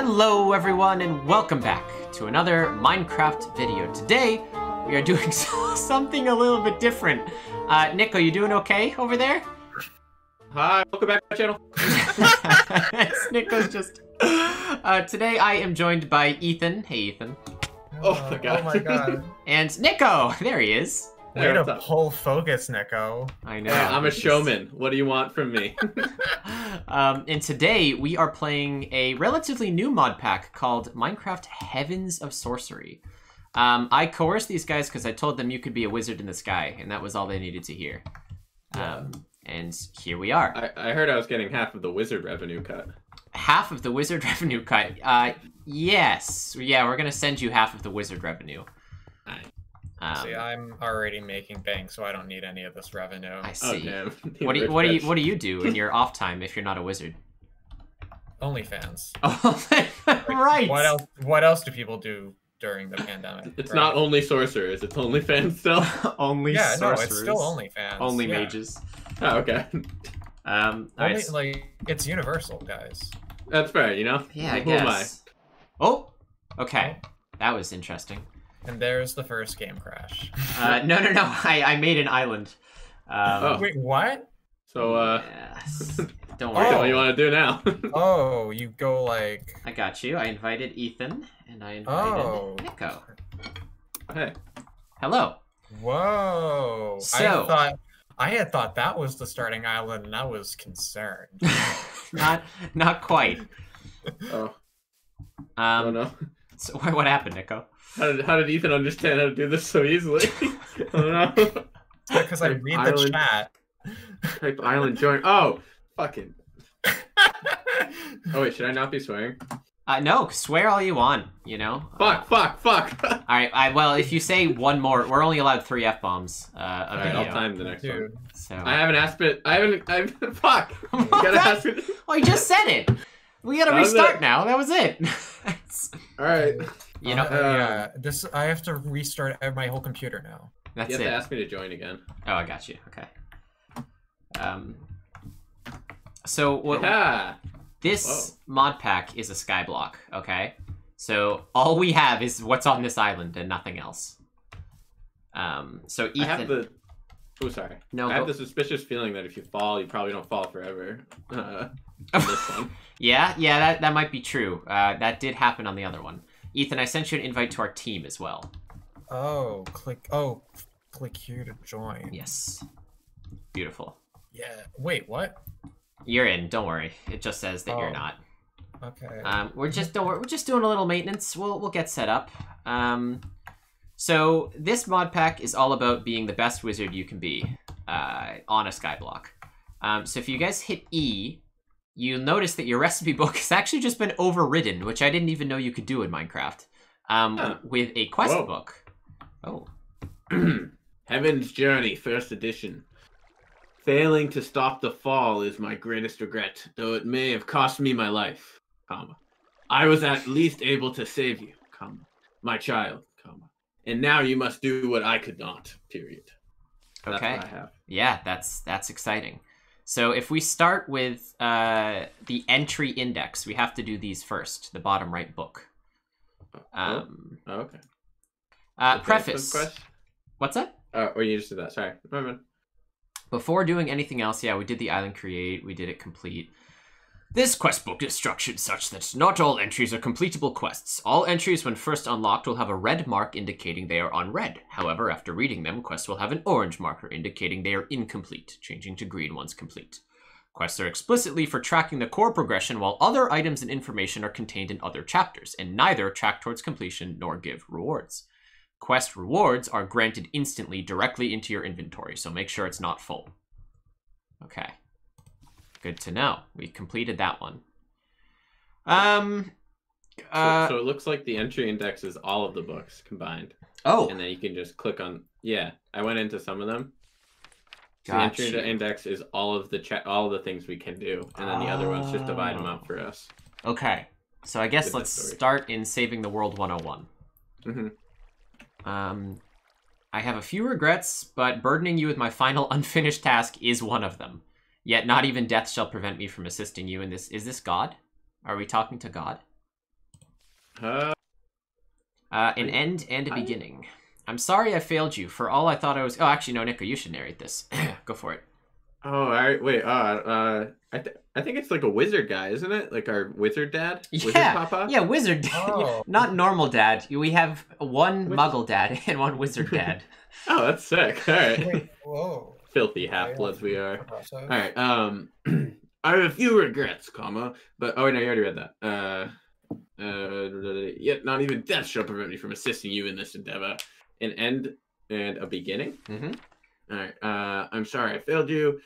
Hello everyone and welcome back to another Minecraft video. Today we are doing something a little bit different. Uh, are you doing okay over there? Hi, welcome back to my channel. It's Nicko's just... Uh, today I am joined by Ethan. Hey Ethan. Oh my god. Oh my god. And Nicko! There he is. Way Hey, to what's up? pull focus, Nicko. I know. I'm a showman. What do you want from me? um, and today we are playing a relatively new mod pack called Minecraft Heavens of Sorcery. Um, I coerced these guys because I told them you could be a wizard in the sky, and that was all they needed to hear. Um, and here we are. I, I heard I was getting half of the wizard revenue cut. Half of the wizard revenue cut. Uh, yes. Yeah, we're going to send you half of the wizard revenue. Aye. Um, See, I'm already making bank, so I don't need any of this revenue. I Oh see. damn. what do you what do you what do you do in your off time if you're not a wizard? OnlyFans. Oh, right. What else? What else do people do during the pandemic? It's right? not only sorcerers. It's only fans still. Only Yeah, no, it's sorcerers. still OnlyFans. Only yeah. mages. Oh, okay. Um, Only, alright. like it's universal, guys. That's fair. You know. yeah, I Who am I? Oh, okay. That was interesting. And there's the first game crash. Uh, no, no, no. I, I made an island. Um, Oh. Wait, what? So, uh, yes. Don't what worry. do you want to do now? Oh, you go like. I got you. I invited Ethan and I invited Oh. Nicko. hey. Hello. Whoa! So- I thought I had thought that was the starting island, and I was concerned. not, not quite. Oh. Um, oh no. So what, what happened, Nicko? How did, how did Ethan understand how to do this so easily? I don't know. Because I Type read the island- chat. Type island join. Oh, fucking. Oh wait, should I not be swearing? Uh, no, swear all you want. You know. Fuck, fuck, fuck. All right. I well, if you say one more, we're only allowed three f bombs uh, a Alright, video. I'll time the next one. So. I haven't asked it. I haven't. I haven't, fuck! you gotta ask it. Well, you just said it. We gotta That restart now. That was it. All right. You know, uh, yeah, this I have to restart my whole computer now. that's You have it. to ask me to join again. Oh, I got you. Okay. Um. So what? Yeah. This mod pack is a skyblock. Okay. So all we have is what's on this island and nothing else. Um. So Ethan. I have the. Oh, sorry. No, I have the suspicious feeling that if you fall, you probably don't fall forever. Uh, this one. Yeah, yeah, that, that might be true. Uh, that did happen on the other one. Ethan, I sent you an invite to our team as well. Oh, click. Oh, click here to join. Yes. Beautiful. Yeah. Wait, what? You're in. Don't worry. It just says that you're Oh. not. Okay. Um, we're just don't worry, we're just doing a little maintenance. We'll we'll get set up. Um, so this mod pack is all about being the best wizard you can be uh, on a skyblock. Um, so if you guys hit E, you'll notice that your recipe book has actually just been overridden, which I didn't even know you could do in Minecraft. Um, Huh. with a quest Whoa. book. Oh, Heaven's Journey, first edition. Failing to stop the fall is my greatest regret, though it may have cost me my life, comma. I was at least able to save you, comma. My child, comma. And now you must do what I could not, period. That's Okay. have. Yeah, that's that's exciting. So if we start with uh, the entry index, we have to do these first. The bottom right book. Um, oh, okay. uh, preface. What's that? Oh, or you just did that. Sorry. Before doing anything else, yeah, we did the island create. We did it complete. This quest book is structured such that not all entries are completable quests. All entries, when first unlocked, will have a red mark indicating they are unread. However, after reading them, quests will have an orange marker indicating they are incomplete, changing to green once complete. Quests are explicitly for tracking the core progression, while other items and information are contained in other chapters, and neither track towards completion nor give rewards. Quest rewards are granted instantly directly into your inventory, so make sure it's not full. Okay. Good to know. We completed that one. Um. So, Uh. so it looks like the entry index is all of the books combined. oh. And then you can just click on. Yeah, I went into some of them. So the entry you. index is all of the cha- all the things we can do, and then the other ones just divide them up for us. Okay. So I guess Good let's story. start in saving the world 101. Mm-hmm. Um, I have a few regrets, but burdening you with my final unfinished task is one of them. Yet not even death shall prevent me from assisting you in this. Is this God? Are we talking to God? Uh, Uh, an end and a I- beginning. I'm sorry I failed you. For all I thought I was. Oh, actually, no, Nicko, you should narrate this. Go for it. oh, all right. Wait. Uh, uh, I th- I think it's like a wizard guy, isn't it? Like our wizard dad. Yeah. Wizard Yeah, Papa. Yeah, wizard dad. Oh. Not normal dad. We have one Wiz- muggle dad and one wizard dad. Oh, that's sick. All right. Wait, whoa. Filthy half bloods we are. All right. Um, I have a few regrets, comma, but oh no, you already read that. Uh, uh, yet not even death shall prevent me from assisting you in this endeavor. An end and a beginning. hmm All right. Uh, I'm sorry I failed you.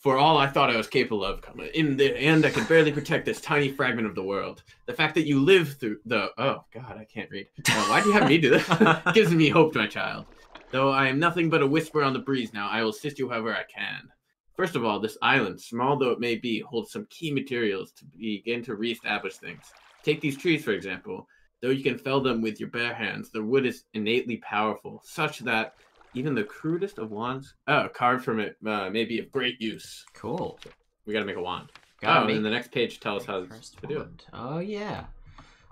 For all I thought I was capable of, in the end, I could barely protect this tiny fragment of the world. The fact that you live through the oh god, I can't read. Uh, why do you have me do this? Gives me hope, my child. Though I am nothing but a whisper on the breeze now, I will assist you however I can. First of all, this island, small though it may be, holds some key materials to begin to reestablish things. Take these trees, for example. Though you can fell them with your bare hands, the wood is innately powerful, such that even the crudest of wands, oh, carved from it, uh, may be of great use. Cool. We gotta make a wand. Gotta oh, and the next page tells how to do it. Oh yeah.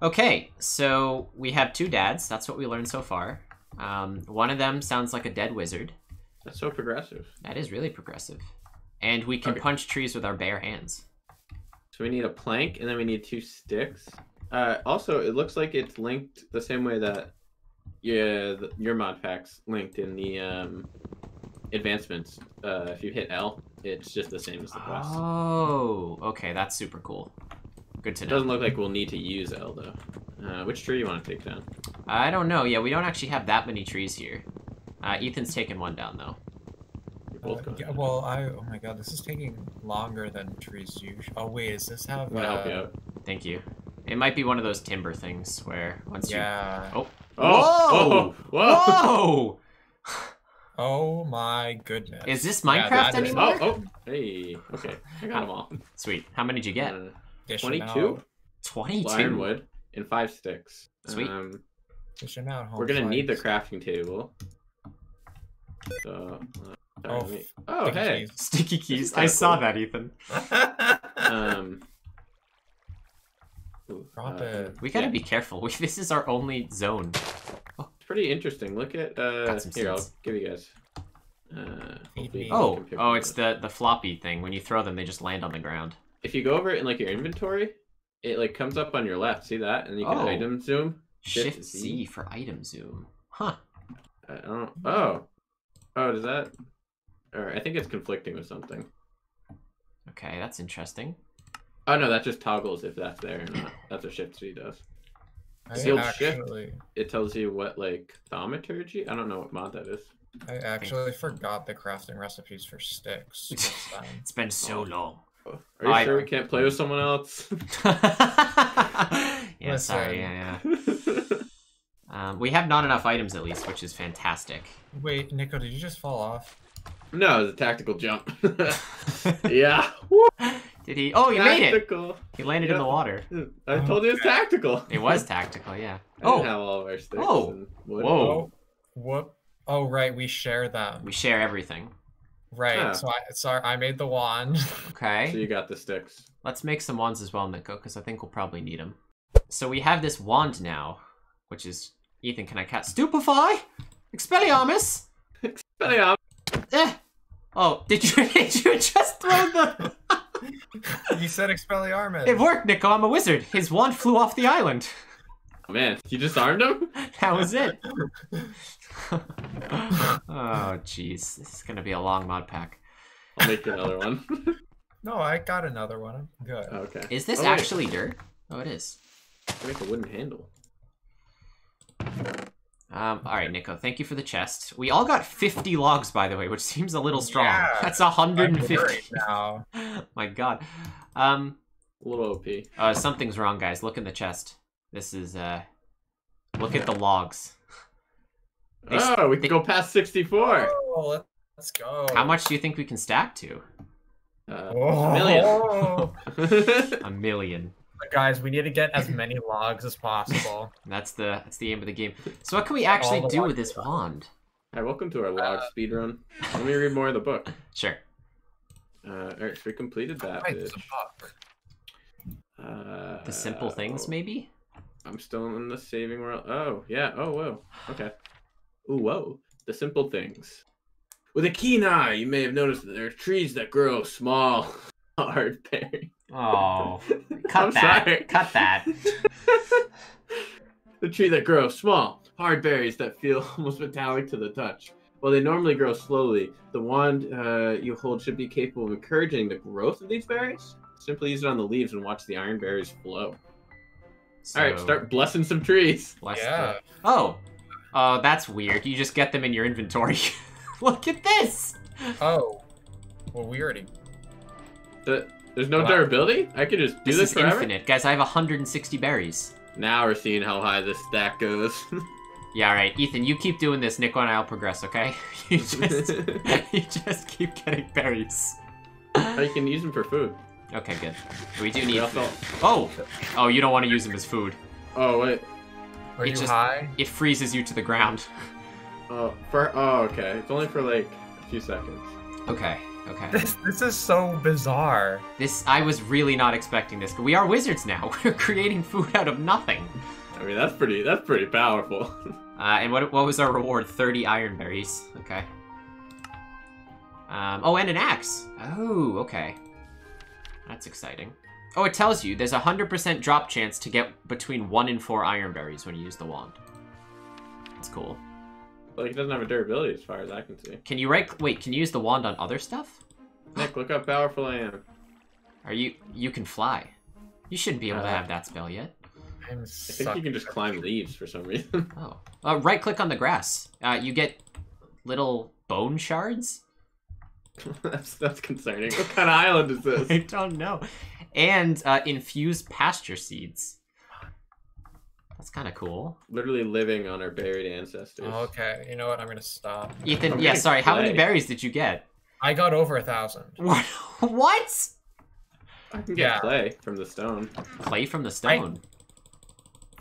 Okay, so we have two dads. That's what we learned so far. Um, one of them sounds like a dead wizard. That's so progressive. That is really progressive. And we can Okay. punch trees with our bare hands. So we need a plank, and then we need two sticks. Uh, also, it looks like it's linked the same way that yeah, the, your mod pack's linked in the um, advancements. Uh, if you hit L, it's just the same as the quest. Oh, okay, that's super cool. Good to It know. doesn't look like we'll need to use L though. Uh, which tree do you want to take down? I don't know. Yeah, we don't actually have that many trees here. Uh, Ethan's taken one down though. Uh, yeah, well, I oh my god, this is taking longer than trees usually. Oh wait, does this have? I'm gonna help you uh, out. Thank you. It might be one of those timber things where once you. Yeah. Oh. Oh, Whoa! whoa, whoa! Whoa! Oh my goodness. Is this Yeah, Minecraft that is- anymore? Oh, oh, hey, okay, I got them all. Sweet. How many did you get? Uh, 22 Twenty-two. ironwood and five sticks. Sweet. Um, out home we're gonna need the crafting table. So, uh, Oh, sorry, let me- oh, Sticky hey. keys. Sticky keys. I kinda saw cool. that, Ethan. Um, ooh, Drop uh, it. We gotta yeah, be careful. We, this is our only zone. It's pretty interesting. Look at uh, Got some here. I'll give you guys. Uh, hopefully you Oh, can pick oh, one it's the the floppy thing. When you throw them, they just land on the ground. If you go over it in like your inventory, it like comes up on your left. See that? And you can Oh. item zoom. Shift Shift Z. Z for item zoom. Huh. I don't. Oh, oh, does that? Or I think it's conflicting with something. Okay, that's interesting. Oh no, that just toggles if that's there or not. That's what Shift Z does. I Sealed shift. It tells you what like thaumaturgy. I don't know what mod that is. I actually forgot the crafting recipes for sticks. It's been so long. Oh, Are you I- sure we can't play with someone else? yeah, sorry. Yeah, yeah. Um, we have not enough items at least, which is fantastic. Wait, Nicko, did you just fall off? no, it was a tactical jump. yeah. Did he? Oh, he made it. He landed in the water. I told you it was tactical. It was tactical, yeah. Oh, have all of our sticks. Oh. and. Whoa. Oh, whoop. Oh, right, we share them. we share everything. Right. So I sorry, I made the wand. Okay. So you got the sticks. Let's make some wands as well, Nicko, because I think we'll probably need them. So we have this wand now, which is Ethan. Can I cast Stupefy? Expelliarmus? Anyhow, Eh. Oh, did you did you just throw the? You said Expelliarmus. It worked, Nicko. I'm a wizard. His wand flew off the island. oh, man, you just armed him? That was it. oh, jeez. This is gonna be a long mod pack. I'll make you another one. No, I got another one. I'm good. Oh, okay. Is this Oh, wait, actually dirt? Oh, it is. Make a wooden handle. Um, all right, Nicko. Thank you for the chest. We all got 50 logs, by the way, which seems a little strong. Yeah, That's I'm 150. worried now. My God. Um, A little OP. uh, something's wrong, guys. Look in the chest. This is uh, look at the logs. They Oh, we they- go past 64. Oh, let- let's go. How much do you think we can stack to? Uh, Oh. million. A million. Guys, we need to get as many logs as possible. That's the that's the aim of the game. So what can we actually do with this wand? Hi, welcome to our log Uh, speed run. Let me read more of the book. Sure. Uh, all right, so we completed that. Right, there's a book. Uh, The simple things, maybe. I'm still in the saving world. Oh, yeah. Oh, whoa. Okay. Ooh, whoa. The simple things. With a keen eye, you may have noticed that there are trees that grow small, hard berries. Oh, cut I'm that. sorry. Cut that. the tree that grows small, hard berries that feel almost metallic to the touch. While they normally grow slowly, the wand uh, you hold should be capable of encouraging the growth of these berries. Simply use it on the leaves and watch the iron berries flow. All right, start blessing some trees. bless Yeah. the- Oh, oh, that's weird. You just get them in your inventory. Look at this. Oh. Well, we already. The, there's no Wow. durability. I could just do This, this, is forever. infinite, guys. I have 160 berries. Now we're seeing how high this stack goes. Yeah, all right, Ethan. You keep doing this. Nicko and I'll progress. Okay? You just, you just keep getting berries. Oh, you can use them for food. Okay, good. We do need. We also- Oh, oh, you don't want to use them as food. Oh wait. Are It you just- high? It freezes you to the ground. Oh, for oh okay. It's only for like a few seconds. Okay, okay. This this is so bizarre. This I was really not expecting this. But we are wizards now. We're creating food out of nothing. I mean that's pretty that's pretty powerful. Uh, and what what was our reward? 30 iron berries. Okay. Um, oh, and an axe. Oh, okay. That's exciting. Oh, it tells you there's a 100% drop chance to get between 1 and 4 iron berries when you use the wand. That's cool. Like it doesn't have a durability as far as I can see. Can you right... Wait, can you use the wand on other stuff? Nick, look how powerful I am. Are you... You can fly. You shouldn't be able to Uh, have that spell yet. I'm I think you can just climb leaves for some reason. Oh. Uh, right click on the grass. Uh, you get little bone shards? that's that's concerning. What kind of island is this? I don't know. And uh, infused pasture seeds. That's kind of cool. Literally living on our buried ancestors. Okay, you know what? I'm gonna stop. Ethan, I'm yeah, getting sorry. How many berries did you get? I got over a thousand. What? what? I can get clay from the stone. Clay from the stone.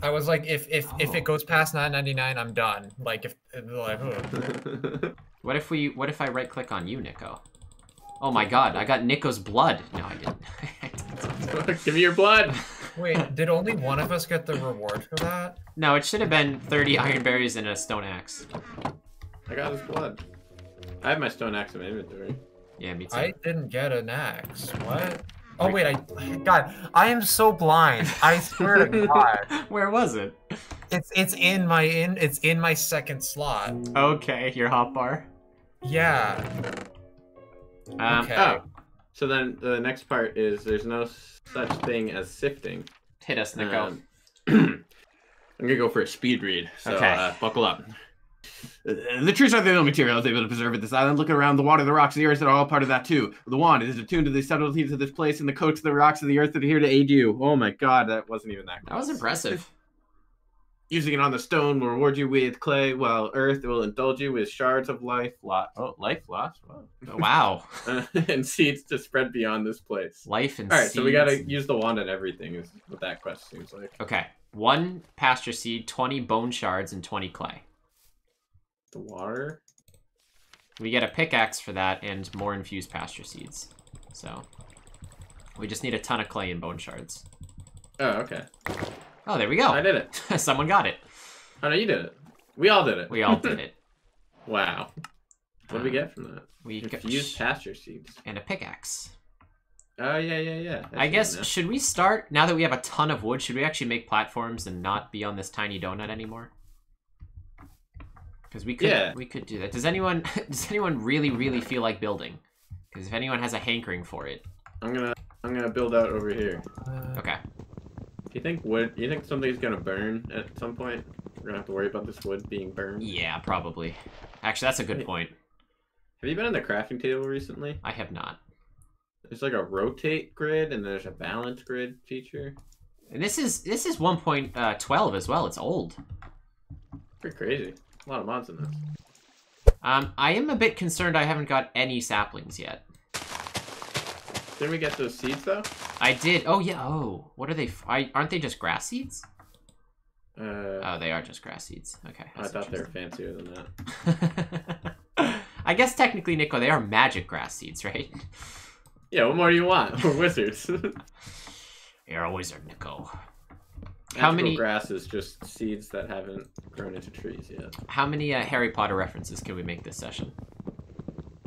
I was like, if if if Oh. it goes past 9.99, I'm done. Like if like, ugh. What if we? What if I right click on you, Nicko? Oh my God! I got Nicko's blood. No, I didn't. Give me your blood. Wait, did only one of us get the reward for that? no, it should have been 30 iron berries and a stone axe. I got his blood. I have my stone axe in my inventory. Yeah, me too. I didn't get an axe. What? Oh wait, I God, I am so blind. I swear to God, Where was it? it's it's in my in it's in my second slot. Okay, your hot bar. Yeah. Um, Okay. Oh. So then the next part is there's no such thing as sifting. Hit us, Nicko. Um, I'm gonna go for a speed read. So Okay. uh, buckle up. Uh, The trees are the only materials able to preserve at this island. Look around the water, the rocks, the earth that are all part of that too. The wand is attuned to the subtleties of this place, and the coats of the rocks of the earth that are here to aid you. Oh my god, that wasn't even that. that was impressive. Using it on the stone will reward you with clay, while earth will indulge you with shards of life, lot, oh, life lost, wow. wow. Uh, and seeds to spread beyond this place. Life and All right, so we gotta seeds. use the wand on everything. Is what that quest seems like. Okay. One pasture seed, 20 bone shards, and 20 clay. The water. We get a pickaxe for that and more infused pasture seeds. So we just need a ton of clay and bone shards. Oh, okay. Oh, there we go. I did it. Someone got it. Oh no, you did it. We all did it. We all did it. wow. What did we Um, get from that? We got Infused pasture seeds. and a pickaxe. Oh yeah, yeah, yeah. I guess now. should we start now that we have a ton of wood? Should we actually make platforms and not be on this tiny donut anymore? Because we could Yeah. we could do that. Does anyone does anyone really really feel like building? Because if anyone has a hankering for it, I'm gonna I'm gonna build out over here. Uh, okay. You think wood? You think something's gonna burn at some point? We're gonna have to worry about this wood being burned. Yeah, probably. Actually, that's a good Wait. point. Have you been on the crafting table recently? I have not. There's like a rotate grid and there's a balance grid feature. And this is this is 1.12 as well. It's old. Pretty crazy. A lot of mods in this. Um, I am a bit concerned I haven't got any saplings yet. Didn't we get those seeds though? I did. Oh yeah. Oh, what are they? I, aren't they just grass seeds? Uh, Oh, they are just grass seeds. Okay. I thought they were fancier than that. I guess technically, Nicko, they are magic grass seeds, right? Yeah, what more do you want? We're wizards. You're a wizard, Nicko. How many- grass is just seeds that haven't grown into trees yet. How many uh, Harry Potter references can we make this session?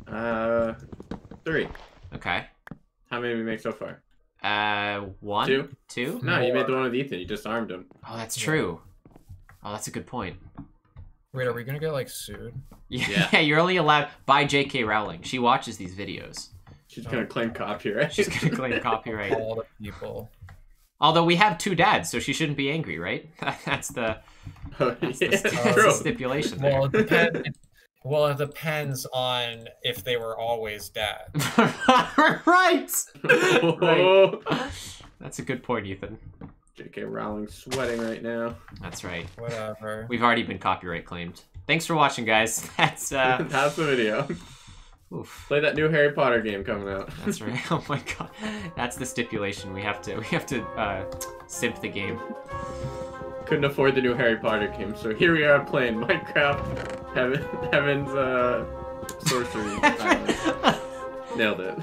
Uh, three. Okay. How many did we made so far? Uh, one, Two? two. No, you made the one with Ethan. You disarmed him. Oh, that's Yeah. true. Oh, that's a good point. Wait, are we gonna get like sued? Yeah, Yeah. you're only allowed by J.K. Rowling. She watches these videos. She's gonna claim copyright. She's gonna claim copyright. All the people. Although we have two dads, so she shouldn't be angry, right? that's the Oh, that's the, yeah, st- Uh, that's the stipulation there. Well, it depends. Well, it depends on if they were always dead. right. right. That's a good point, Ethan. J.K. Rowling sweating right now. That's right. Whatever. We've already been copyright claimed. Thanks for watching, guys. That's uh, That's the video. oof. Play that new Harry Potter game coming out. That's right. Oh my god. That's the stipulation. We have to we have to uh, simp the game. Couldn't afford the new Harry Potter game, so here we are playing Minecraft. Heaven, Heaven's uh, sorcery. Nailed it.